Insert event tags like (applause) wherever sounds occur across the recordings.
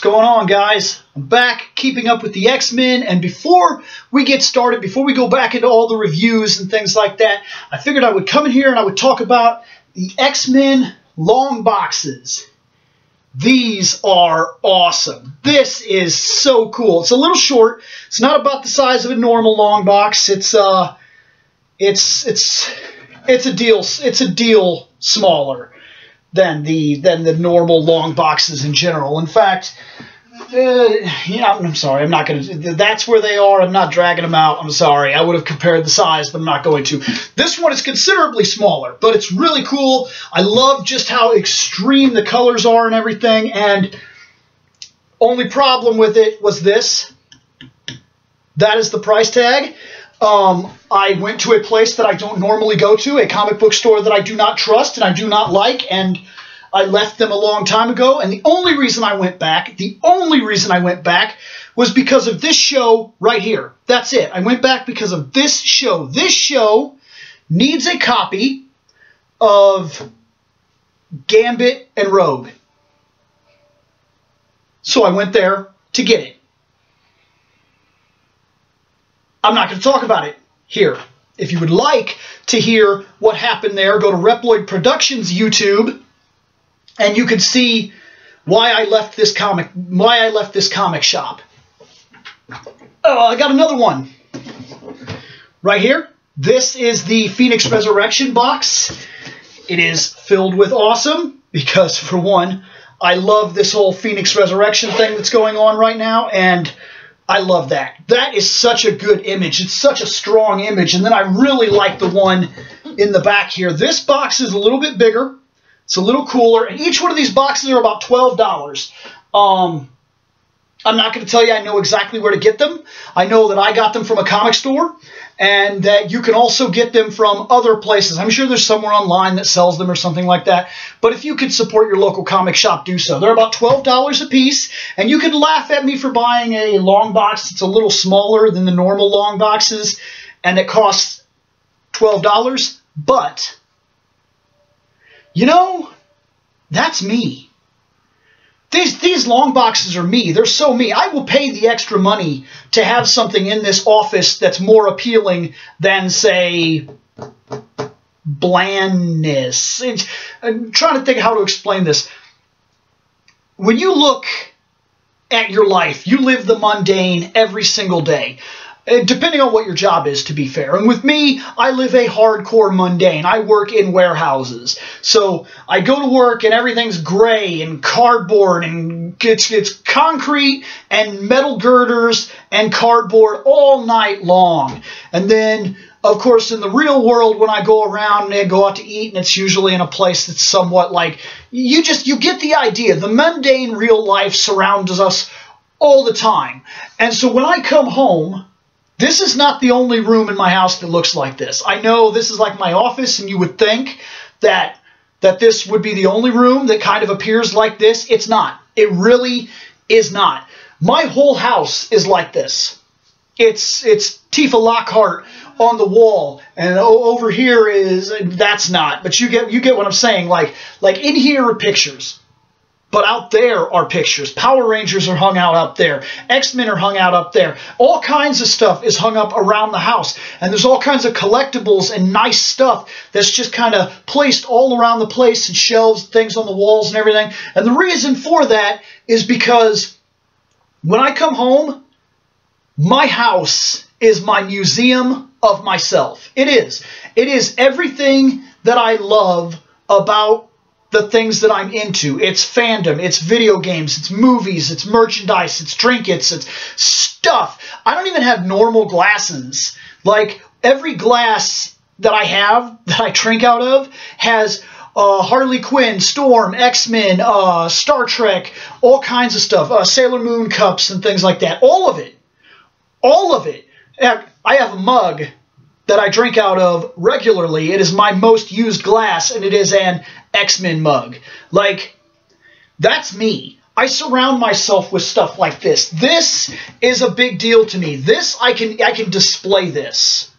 What's going on, guys? I'm back keeping up with the X Men, and before we get started, before we go back into all the reviews and things like that, I figured I would come in here and I would talk about the X Men long boxes. These are awesome. This is so cool. It's a little short. It's not about the size of a normal long box. It's uh, it's it's it's a deal. It's a deal smaller than the than the normal long boxes in general. In fact, uh, yeah, I'm sorry, I'm not going to. That's where they are. I'm not dragging them out. I'm sorry. I would have compared the size, but I'm not going to. This one is considerably smaller, but it's really cool. I love just how extreme the colors are and everything. And only problem with it was this. That is the price tag. Um, I went to a place that I don't normally go to, a comic book store that I do not trust and I do not like, and I left them a long time ago. And the only reason I went back, the only reason I went back was because of this show right here. That's it. I went back because of this show. This show needs a copy of Gambit and Rogue. So I went there to get it. I'm not going to talk about it here. If you would like to hear what happened there, go to Reploid Productions YouTube, and you can see why I left this comic, why I left this comic shop. Oh, I got another one right here. This is the Phoenix Resurrection box. It is filled with awesome because, for one, I love this whole Phoenix Resurrection thing that's going on right now, and I love that. That is such a good image. It's such a strong image. And then I really like the one in the back here. This box is a little bit bigger. It's a little cooler. And each one of these boxes are about $12. Um, I'm not going to tell you I know exactly where to get them. I know that I got them from a comic store and that you can also get them from other places. I'm sure there's somewhere online that sells them or something like that. But if you could support your local comic shop, do so. They're about $12 a piece, and you can laugh at me for buying a long box that's a little smaller than the normal long boxes, and it costs $12. But, you know, that's me. These these long boxes are me. They're so me. I will pay the extra money to have something in this office that's more appealing than say blandness. I'm trying to think how to explain this. When you look at your life, you live the mundane every single day. Uh, depending on what your job is, to be fair. And with me, I live a hardcore mundane. I work in warehouses. So I go to work and everything's gray and cardboard and it's, it's concrete and metal girders and cardboard all night long. And then of course, in the real world, when I go around and go out to eat, and it's usually in a place that's somewhat like you just you get the idea. The mundane real life surrounds us all the time, and so when I come home, this is not the only room in my house that looks like this. I know this is like my office, and you would think that that this would be the only room that kind of appears like this. It's not. It really is not. My whole house is like this. It's it's Tifa Lockhart on the wall, and over here is that's not. But you get you get what I'm saying. Like like in here are pictures. But out there are pictures. Power Rangers are hung out up there. X-Men are hung out up there. All kinds of stuff is hung up around the house. And there's all kinds of collectibles and nice stuff that's just kind of placed all around the place and shelves, things on the walls and everything. And the reason for that is because when I come home, my house is my museum of myself. It is. It is everything that I love about the things that I'm into. It's fandom, it's video games, it's movies, it's merchandise, it's trinkets, it's stuff. I don't even have normal glasses. Like every glass that I have, (laughs) that I drink out of, has uh, Harley Quinn, Storm, X Men, uh, Star Trek, all kinds of stuff, uh, Sailor Moon cups and things like that. All of it. All of it. I have a mug that I drink out of regularly. It is my most used glass, and it is an X-Men mug. Like, that's me. I surround myself with stuff like this. This is a big deal to me. This I can I can display this.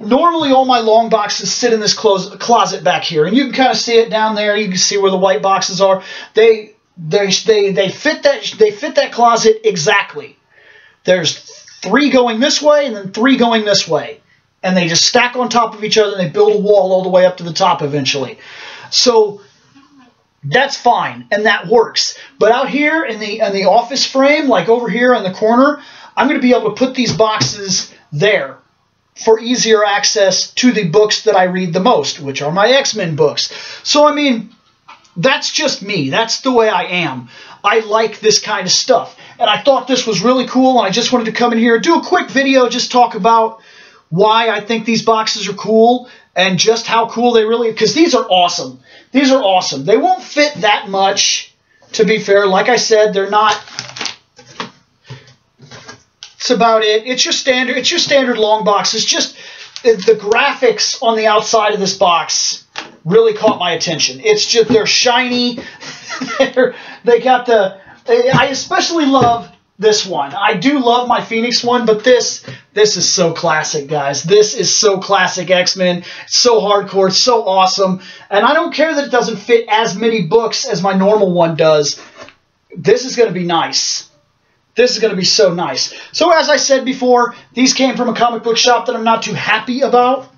Normally, all my long boxes sit in this closet back here, and you can kind of see it down there. You can see where the white boxes are. They they they they fit that they fit that closet exactly. There's three going this way and then three going this way, and they just stack on top of each other and they build a wall all the way up to the top eventually. So that's fine and that works. But out here in the in the office frame, like over here in the corner, I'm going to be able to put these boxes there for easier access to the books that I read the most, which are my X-Men books. So I mean, that's just me. That's the way I am. I like this kind of stuff. And I thought this was really cool, and I just wanted to come in here and do a quick video, just talk about why I think these boxes are cool and just how cool they really because these are awesome. These are awesome. They won't fit that much, to be fair. Like I said, they're not. It's about it. It's your standard. It's your standard long box. It's just the graphics on the outside of this box really caught my attention. It's just they're shiny. (laughs) they're, they got the. I especially love this one. I do love my Phoenix one, but this this is so classic, guys. This is so classic X-Men. So hardcore, so awesome. And I don't care that it doesn't fit as many books as my normal one does. This is going to be nice. This is going to be so nice. So as I said before, these came from a comic book shop that I'm not too happy about.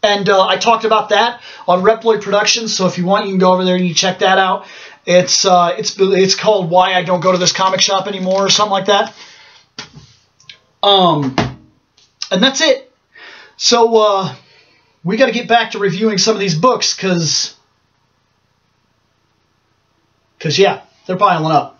And uh, I talked about that on Reploid Productions. So if you want, you can go over there and you check that out. It's uh, it's it's called Why I Don't Go to This Comic Shop Anymore or something like that. Um, and that's it. So uh, we got to get back to reviewing some of these books because because yeah, they're piling up.